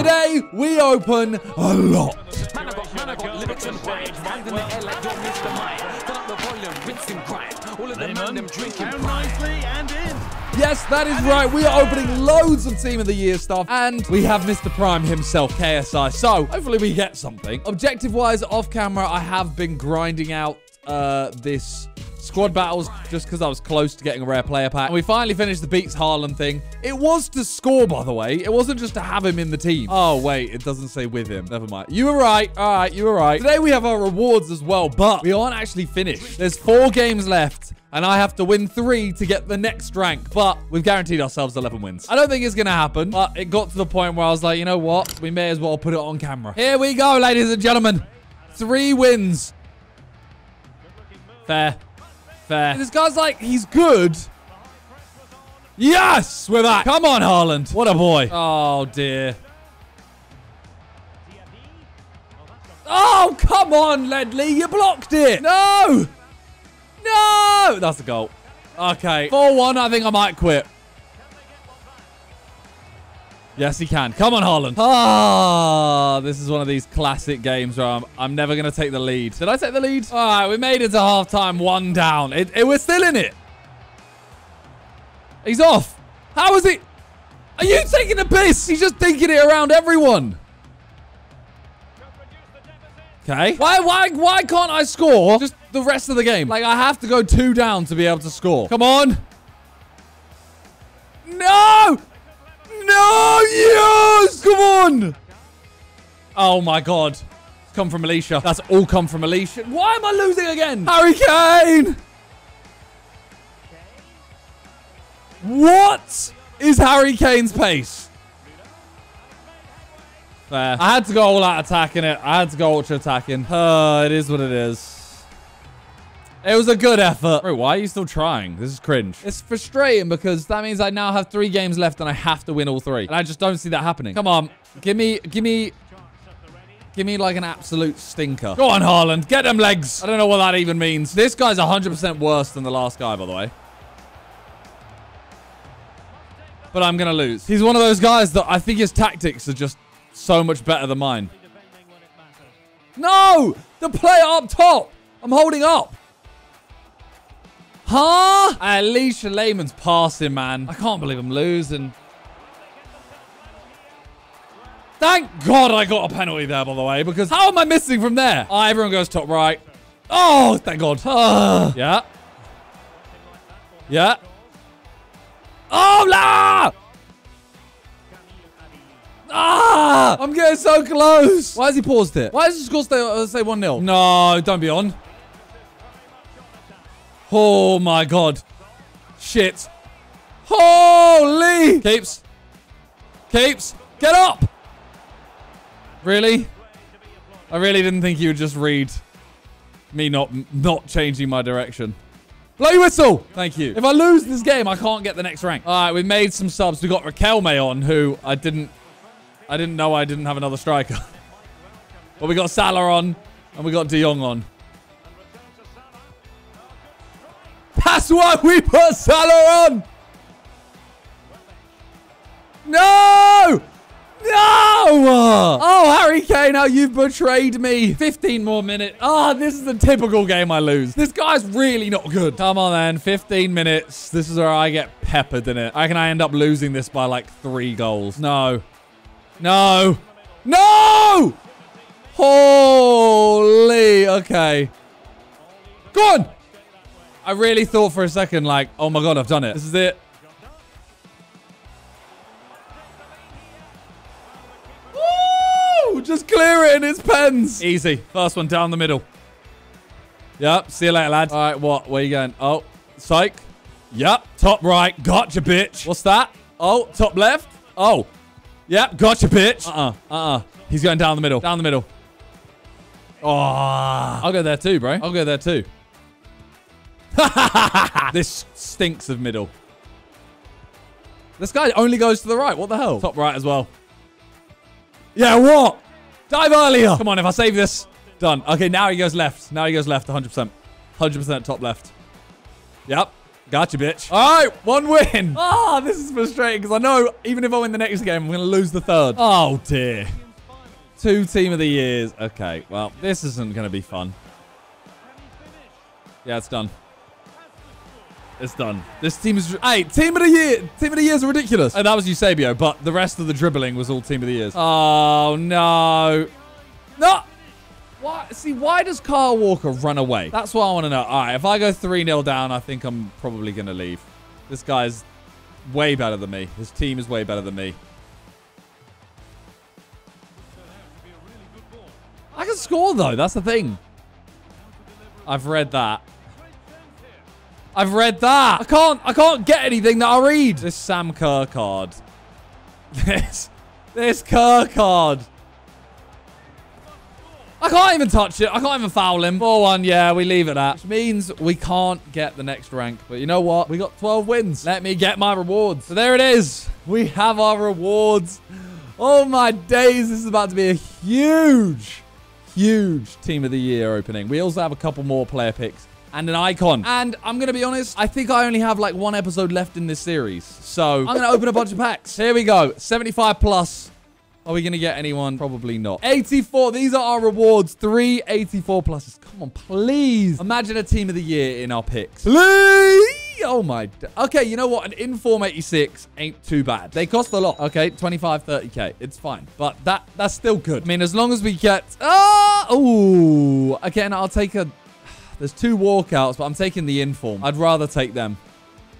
Today, we open a lot. Yes, that is right. We are opening loads of Team of the Year stuff, and we have Mr. Prime himself, KSI. So hopefully we get something. Objective-wise, off camera, I have been grinding out uh, this squad battles just because I was close to getting a rare player pack. And we finally finished the Beats Haaland thing. It was to score, by the way. It wasn't just to have him in the team. Oh, wait, it doesn't say with him. Never mind. You were right. All right, you were right. Today we have our rewards as well, but we aren't actually finished. There's four games left and I have to win three to get the next rank. But we've guaranteed ourselves 11 wins. I don't think it's going to happen, but it got to the point where I was like, you know what? We may as well put it on camera. Here we go, ladies and gentlemen. Three wins. Fair. Fair. This guy's like, he's good. Yes, we're back. Come on, Haaland. What a boy. Oh, dear. Oh, come on, Ledley. You blocked it. No. No! That's a goal. Okay. 4-1, I think I might quit. Yes, he can. Come on, Haaland. Ah, this is one of these classic games where I'm, I'm never going to take the lead. Did I take the lead? All right, we made it to halftime, one down. It, it, we're still in it. He's off. How is he? Are you taking the piss? He's just thinking it around everyone. Okay. Why, why, why can't I score just the rest of the game? Like, I have to go two down to be able to score. Come on. No! No! Yes! Come on! Oh, my God. It's Come from Alicia. That's all come from Alicia. Why am I losing again? Harry Kane! What is Harry Kane's pace? Fair. I had to go all out attacking it. I had to go ultra attacking. Uh, it is what it is. It was a good effort. Bro, why are you still trying? This is cringe. It's frustrating because that means I now have three games left and I have to win all three. And I just don't see that happening. Come on. Give me, give me, give me like an absolute stinker. Go on, Haaland. Get them legs. I don't know what that even means. This guy's 100% worse than the last guy, by the way. But I'm going to lose. He's one of those guys that I think his tactics are just so much better than mine. No! The player up top! I'm holding up. Huh? Alisha Lehmann's passing, man. I can't believe I'm losing. Thank God I got a penalty there, by the way, because how am I missing from there? Oh, everyone goes top right. Oh, thank God. Ah. yeah. Yeah. Oh, la! Ah! I'm getting so close. Why has he paused it? Why does the score stay, uh, say 1-0? No, don't be on. Oh, my God. Shit. Holy! Keeps. Keeps. Get up! Really? I really didn't think you would just read me not not changing my direction. Blow your whistle! Thank you. If I lose this game, I can't get the next rank. All right, we made some subs. We got Riquelme on, who I didn't... I didn't know I didn't have another striker. but we got Salah on, and we got De Jong on. Why we put Salah on! No! No! Oh, Harry Kane, how you've betrayed me. 15 more minutes. Ah, oh, this is a typical game I lose. This guy's really not good. Come on, then. 15 minutes. This is where I get peppered in it. I can I end up losing this by like three goals. No. No. No! Holy. Okay. Go on. I really thought for a second, like, oh my God, I've done it. This is it. Woo! Just clear it in his pens. Easy. First one down the middle. Yep. See you later, lad. All right, what? Where you going? Oh, psych. Yep. Top right. Gotcha, bitch. What's that? Oh, top left. Oh. Yep. Gotcha, bitch. Uh-uh. Uh-uh. He's going down the middle. Down the middle. Oh. I'll go there too, bro. I'll go there too. this stinks of middle. This guy only goes to the right. What the hell? Top right as well. Yeah, what? Dive earlier. Come on, if I save this. Done. Okay, now he goes left. Now he goes left 100%. 100% top left. Yep. Gotcha, bitch. All right, one win. Ah, this is frustrating because I know even if I win the next game, I'm going to lose the third. Oh, dear. Two team of the years. Okay, well, this isn't going to be fun. Yeah, it's done. It's done. This team is... Hey, team of the year. Team of the years are ridiculous. And that was Eusebio, but the rest of the dribbling was all team of the years. Oh, no. No. Why? See, why does Kyle Walker run away? That's what I want to know. All right, if I go 3-0 down, I think I'm probably going to leave. This guy's way better than me. His team is way better than me. I can score, though. That's the thing. I've read that. I've read that. I can't, I can't get anything that I read. This Sam Kerr card. This, this Kerr card. I can't even touch it. I can't even foul him. 4-1, yeah, we leave it at. Which means we can't get the next rank. But you know what? We got 12 wins. Let me get my rewards. So there it is. We have our rewards. Oh my days. This is about to be a huge, huge Team of the Year opening. We also have a couple more player picks and an icon. And I'm going to be honest, I think I only have like one episode left in this series. So I'm going to open a bunch of packs. Here we go. 75 plus. Are we going to get anyone? Probably not. 84. These are our rewards. Three 84 pluses. Come on, please. Imagine a team of the year in our picks. Please. Oh my. Okay, you know what? An Inform 86 ain't too bad. They cost a lot. Okay, 25, 30k. It's fine. But that that's still good. I mean, as long as we get... Ah! Oh! Again, I'll take a... There's two walkouts, but I'm taking the Inform. I'd rather take them.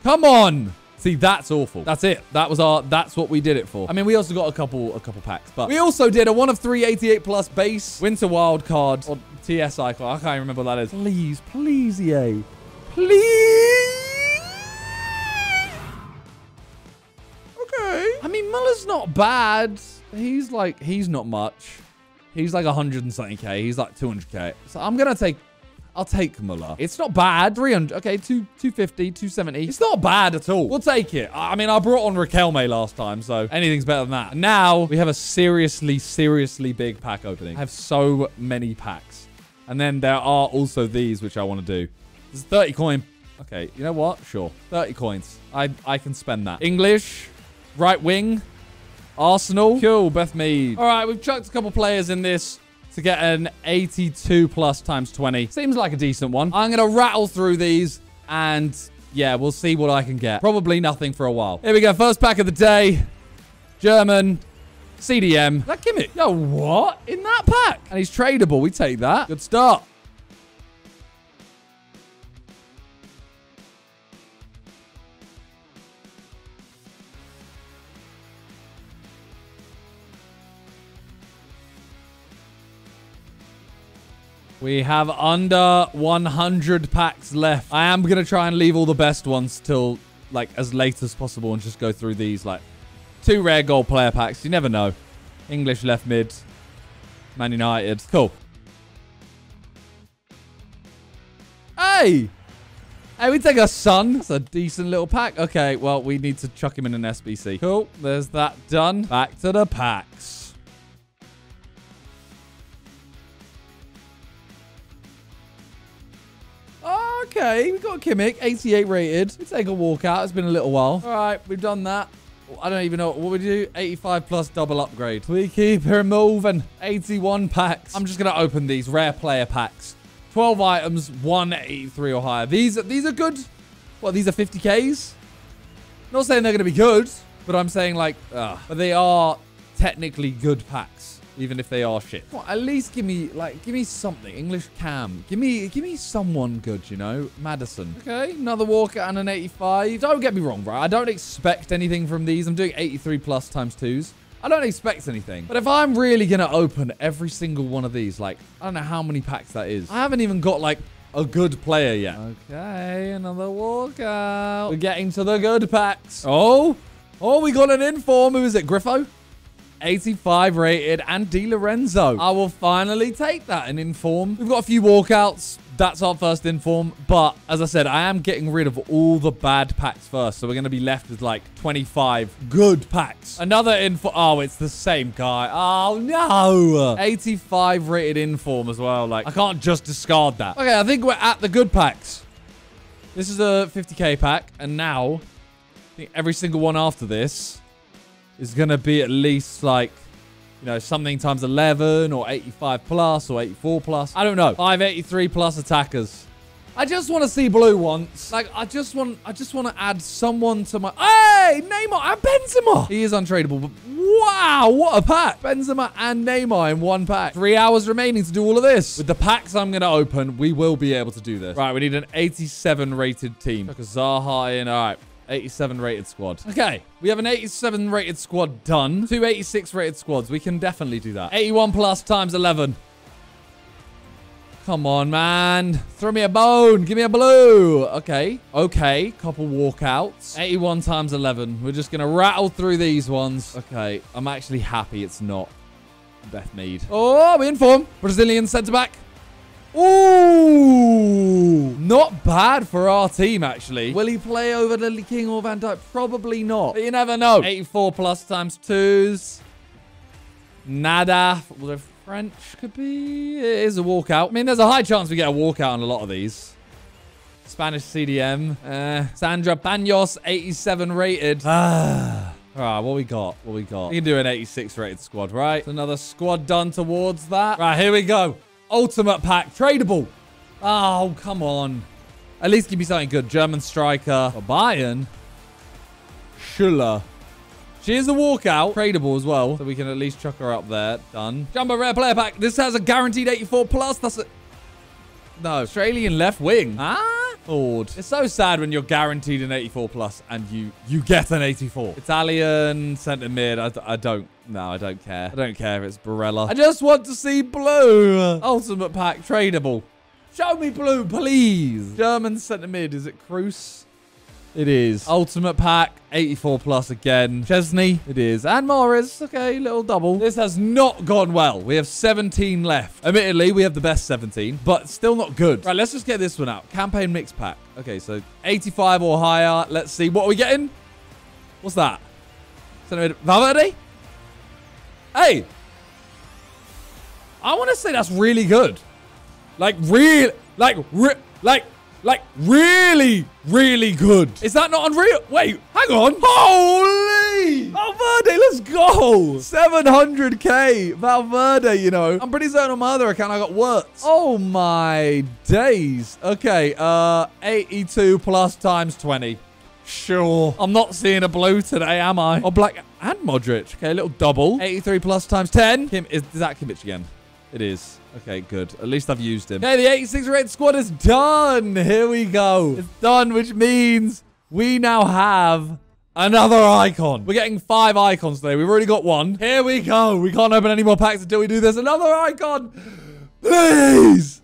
Come on! See, that's awful. That's it. That was our, that's what we did it for. I mean, we also got a couple, a couple packs, but we also did a one of 388 plus base winter wild card or TS icon. I can't remember what that is. Please, please, EA. Please. Okay. I mean, Muller's not bad. He's like, he's not much. He's like 100 and something K. He's like 200K. So I'm going to take I'll take Muller. It's not bad. 300. Okay, two, 250, 270. It's not bad at all. We'll take it. I mean, I brought on Riquelme last time, so anything's better than that. Now, we have a seriously, seriously big pack opening. I have so many packs. And then there are also these, which I want to do. This is 30 coin. Okay, you know what? Sure. 30 coins. I, I can spend that. English, right wing, Arsenal. Cool, Beth Mead. All right, we've chucked a couple players in this to get an 82 plus times 20. Seems like a decent one. I'm going to rattle through these and yeah, we'll see what I can get. Probably nothing for a while. Here we go. First pack of the day. German. CDM. Is that Kimmich? Yo, what? In that pack? And he's tradable. We take that. Good start. We have under 100 packs left. I am going to try and leave all the best ones till like as late as possible and just go through these like two rare gold player packs. You never know. English left mid. Man United. Cool. Hey! Hey, we take a Son. That's a decent little pack. Okay, well, we need to chuck him in an SBC. Cool. There's that done. Back to the packs. Okay, we've got Kimmich, 88 rated. We take a walk out. It's been a little while. All right, we've done that. I don't even know. What we do? 85 plus double upgrade. We keep her moving. 81 packs. I'm just going to open these rare player packs. 12 items, 183 or higher. These, these are good. What, these are 50Ks? Not saying they're going to be good, but I'm saying like, uh, but they are technically good packs even if they are shit. Well, at least give me like give me something. English cam. Give me give me someone good, you know? Maddison. Okay, another Walker and an 85. Don't get me wrong, bro. I don't expect anything from these. I'm doing 83 plus times twos. I don't expect anything. But if I'm really going to open every single one of these, like, I don't know how many packs that is. I haven't even got, like, a good player yet. Okay, another walkout. We're getting to the good packs. Oh, oh, we got an inform. Who is it? Griffo? 85 rated, and Di Lorenzo. I will finally take that and inform. We've got a few walkouts. That's our first inform. But as I said, I am getting rid of all the bad packs first. So we're going to be left with like 25 good packs. Another inform. Oh, it's the same guy. Oh, no. 85 rated inform as well. Like, I can't just discard that. Okay, I think we're at the good packs. This is a 50k pack. And now, I think every single one after this is going to be at least like, you know, something times 11 or 85 plus or 84 plus. I don't know. 583 plus attackers. I just want to see blue once. Like, I just want, I just want to add someone to my. Hey, Neymar and Benzema. He is untradeable, but wow, what a pack! Benzema and Neymar in one pack. Three hours remaining to do all of this. With the packs I'm gonna open, we will be able to do this. Right, we need an 87 rated team. Chuck a Zaha in. All right. 87 rated squad. Okay, we have an 87 rated squad done. Two 86 rated squads. We can definitely do that. 81 plus times 11. Come on, man. Throw me a bone. Give me a blue. Okay. Okay. Couple walkouts. 81 times 11. We're just going to rattle through these ones. Okay. I'm actually happy it's not Beth Mead. Oh, we in form. Brazilian centre-back. Ooh. Not bad for our team, actually. Will he play over Lily King or Van Dijk? Probably not. But you never know. 84 plus times twos. Nada. Well, the French could be. It is a walkout. I mean, there's a high chance we get a walkout on a lot of these. Spanish CDM. Uh, Sandra Panos, 87 rated. Ah. All right, what we got? What we got? We can do an 86 rated squad, right? Another squad done towards that. Right, here we go. Ultimate pack. Tradable. Oh, come on. At least give me something good. German striker. For Bayern. Schuller. She is a walkout. Tradable as well. So we can at least chuck her up there. Done. Jumbo rare player pack. This has a guaranteed 84 plus. That's a... No. Australian left wing. Ah? Foord. It's so sad when you're guaranteed an 84 plus and you you get an 84. Italian centre mid. I, I don't. No, I don't care. I don't care if it's Barella. I just want to see blue. Ultimate pack. Tradable. Show me blue, please. German centre mid. Is it Kroos? It is. Ultimate pack, 84 plus again. Szczęsny, it is. And Morris, okay, little double. This has not gone well. We have 17 left. Admittedly, we have the best 17, but still not good. Right, let's just get this one out. Campaign mix pack. Okay, so 85 or higher. Let's see. What are we getting? What's that? Valverde? Hey! I want to say that's really good. Like, real, like, re like, like, really, really good. Is that not unreal? Wait, hang on. Holy! Valverde, let's go. 700k. Valverde, you know. I'm pretty certain on my other account I got words. Oh my days. Okay, uh, 82 plus times 20. Sure. I'm not seeing a blue today, am I? Oh, black and Modric. Okay, a little double. 83 plus times 10. Kim, is, is that Kimmich again? It is. Okay, good. At least I've used him. Okay, the 86 red squad is done. Here we go. It's done, which means we now have another icon. We're getting five icons today. We've already got one. Here we go. We can't open any more packs until we do this. Another icon. Please.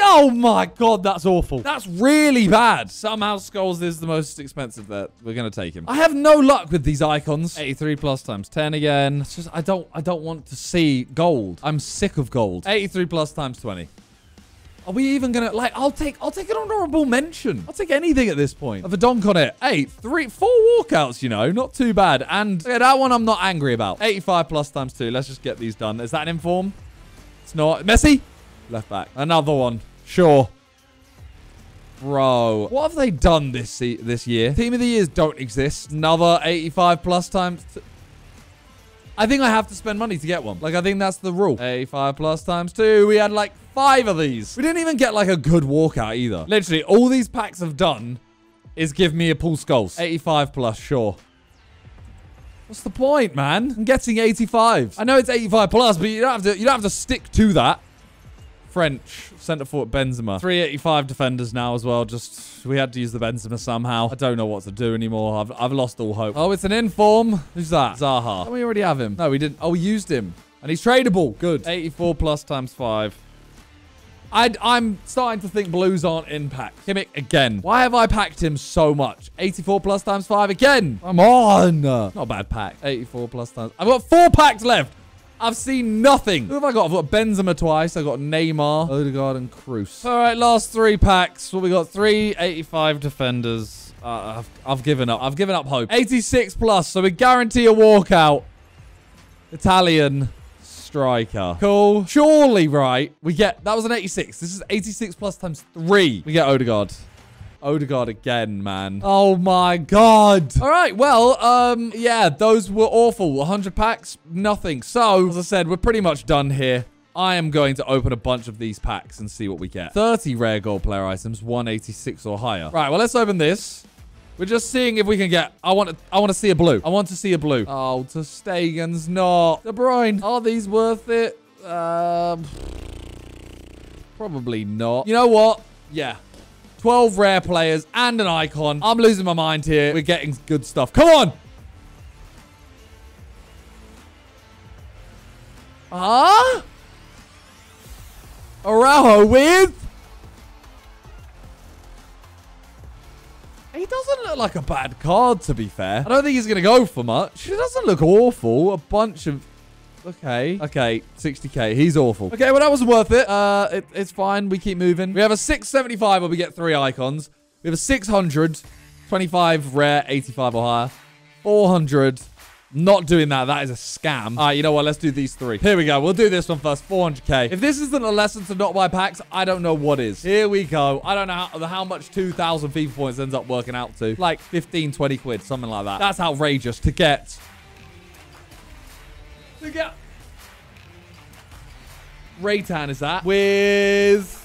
Oh my god, that's awful. That's really bad. Somehow Scholes is the most expensive that we're gonna take him. I have no luck with these icons. 83 plus times 10 again. It's just I don't I don't want to see gold. I'm sick of gold. 83 plus times 20. Are we even gonna like? I'll take I'll take an honorable mention. I'll take anything at this point. Of a donk on it. Hey, three, four walkouts. You know, not too bad. And yeah, that one I'm not angry about. 85 plus times two. Let's just get these done. Is that an inform? It's not. Messi. Left back. Another one. Sure. Bro, what have they done this this year? Team of the years don't exist. Another 85 plus times. I think I have to spend money to get one. Like, I think that's the rule. 85 plus times two. We had like five of these. We didn't even get like a good walkout either. Literally, all these packs have done is give me a Paul Scholes. 85 plus, sure. What's the point, man? I'm getting 85. I know it's 85 plus, but you don't have to you don't have to stick to that. French centre forward Benzema. 385 defenders now as well. Just we had to use the Benzema somehow. I don't know what to do anymore. I've, I've lost all hope. Oh, it's an inform. Who's that? Zaha. Don't we already have him? No, we didn't. Oh, we used him. And he's tradable. Good. 84 plus times 5. i am starting to think blues aren't in pack. Kimmich again. Why have I packed him so much? 84 plus times 5 again. Come on. Not a bad pack. 84 plus times. I've got four packs left. I've seen nothing. Who have I got? I've got Benzema twice. I've got Neymar, Odegaard, and Kroos. All right, last three packs. What we got? Three 85 defenders. Uh, I've, I've given up. I've given up hope. 86 plus, so we guarantee a walkout. Italian striker. Cool. Surely, right? We get, that was an 86. This is 86 plus times three. We get Odegaard. Odegaard again, man. Oh my god. All right, well, um, yeah, those were awful. 100 packs, nothing. So, as I said, we're pretty much done here. I am going to open a bunch of these packs and see what we get. 30 rare gold player items, 186 or higher. Right, well, let's open this. We're just seeing if we can get... I want to I want to see a blue. I want to see a blue. Oh, Ter Stegen's not. De Bruyne. Are these worth it? Um, probably not. You know what? Yeah. 12 rare players and an icon. I'm losing my mind here. We're getting good stuff. Come on. Ah? Araujo with... He doesn't look like a bad card, to be fair. I don't think he's going to go for much. He doesn't look awful. A bunch of... Okay. Okay. 60k. He's awful. Okay, well, that wasn't worth it. Uh, it, It's fine. We keep moving. We have a 675 where we get three icons. We have a 600, 25 rare, 85 or higher. 400. Not doing that. That is a scam. All right, you know what? Let's do these three. Here we go. We'll do this one first. 400k. If this isn't a lesson to not buy packs, I don't know what is. Here we go. I don't know how, how much 2,000 FIFA points ends up working out to. Like 15, 20 quid, something like that. That's outrageous to get to get Raytan is that with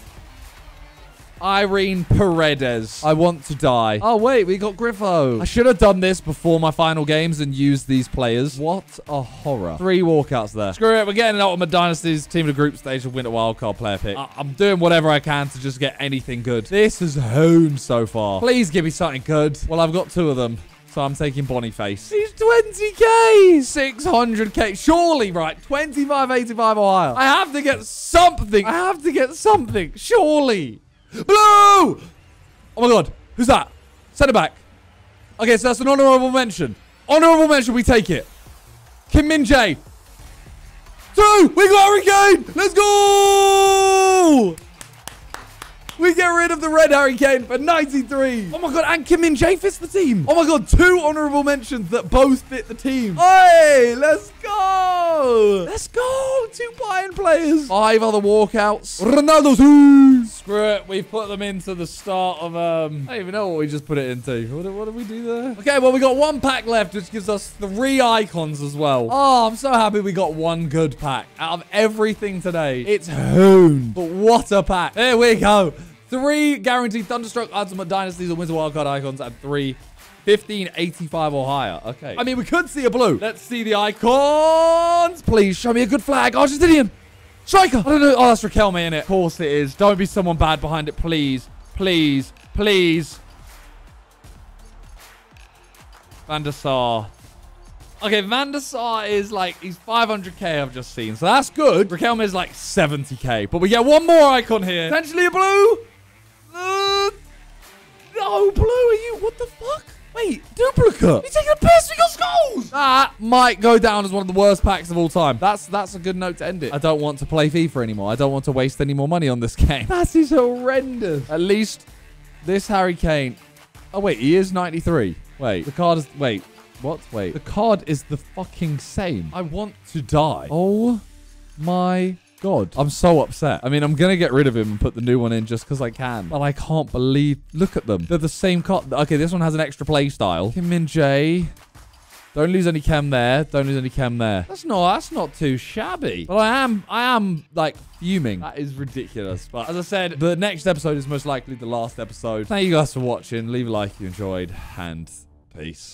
Irene Paredes. I want to die. Oh, wait, we got Griffo. I should have done this before my final games and used these players. What a horror. Three walkouts there. Screw it. We're getting an Ultimate Dynasties team of the group stage of winter wildcard player pick. I am doing whatever I can to just get anything good. This has honed so far. Please give me something good. Well, I've got two of them. So I'm taking Boniface. He's 20k! 600k. Surely, right? 25, 85 or higher. I have to get something. I have to get something. Surely. Blue! Oh my god. Who's that? Send it back. Okay, so that's an honorable mention. Honorable mention, we take it. Kim Min Jae. Two! We got Harry Kane! Let's go! We get rid of the red Harry Kane for 93. Oh my god, and Kim Min Jae fits the team. Oh my god, two honorable mentions that both fit the team. Hey, let's go. Let's go. Two Bayern players. Five other walkouts. Ronaldo's. Screw it. We've put them into the start of, um, I don't even know what we just put it into. What, what did we do there? Okay, well, we got one pack left, which gives us three icons as well. Oh, I'm so happy we got one good pack. Out of everything today, it's Hoon. But what a pack. There we go. Three guaranteed Thunderstruck Ultimate Dynasties or Winter Wildcard icons and three 15, 85 or higher. Okay. I mean, we could see a blue. Let's see the icons. Please show me a good flag. Argentinian. Striker. I don't know. Oh, that's Riquelme in it. Of course it is. Don't be someone bad behind it. Please. Please. Please. Van der Sar. Okay, Van der Sar is like, he's 500k I've just seen. So that's good. Riquelme is like 70k. But we get one more icon here. Potentially a blue. No, blue, are you? What the fuck? Wait, duplicate. You're taking a piss. We got Scholes. That might go down as one of the worst packs of all time. That's that's a good note to end it. I don't want to play FIFA anymore. I don't want to waste any more money on this game. That is horrendous. At least this Harry Kane. Oh, wait, he is 93. Wait, the card is... Wait, what? Wait. The card is the fucking same. I want to die. Oh my God. I'm so upset. I mean, I'm going to get rid of him and put the new one in just because I can. But I can't believe... Look at them. They're the same cut. Okay, this one has an extra play style. Kim Min Jae. Don't lose any chem there. Don't lose any chem there. That's not that's not too shabby. But I am I am like fuming. That is ridiculous. But as I said, the next episode is most likely the last episode. Thank you guys for watching. Leave a like if you enjoyed and peace.